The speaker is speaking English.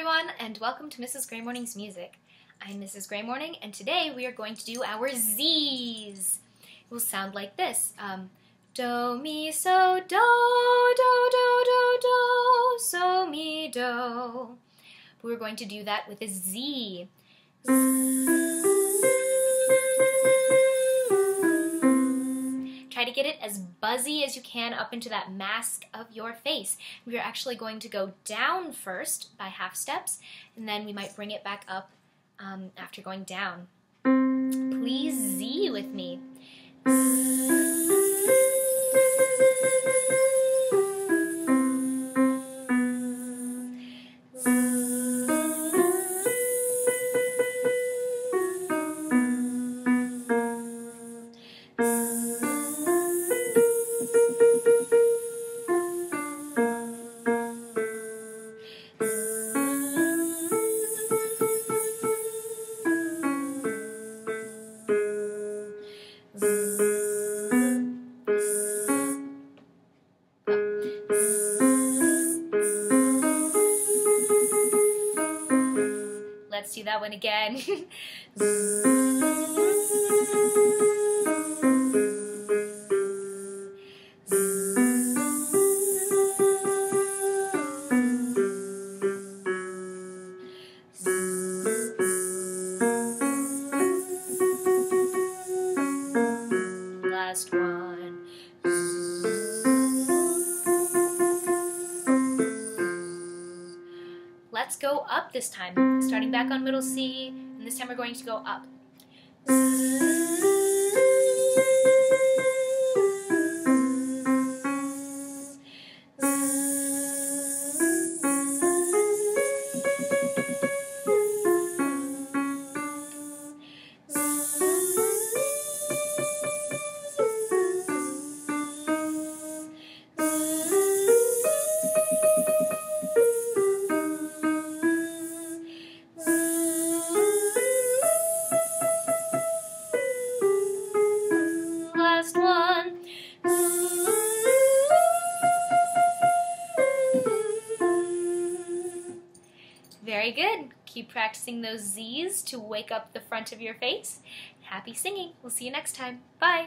everyone, and welcome to Mrs. Greymorning's Music. I'm Mrs. Gray Morning, and today we are going to do our Z's. It will sound like this. Um, do, mi, so, do, do, do, do, do, so, mi, do. We're going to do that with a Z. Try buzzy as you can up into that mask of your face. We are actually going to go down first by half steps, and then we might bring it back up um, after going down. Please Z with me. Let's do that one again. Last one. Let's go up this time, starting back on middle C, and this time we're going to go up. Very good. Keep practicing those Z's to wake up the front of your face. Happy singing. We'll see you next time. Bye.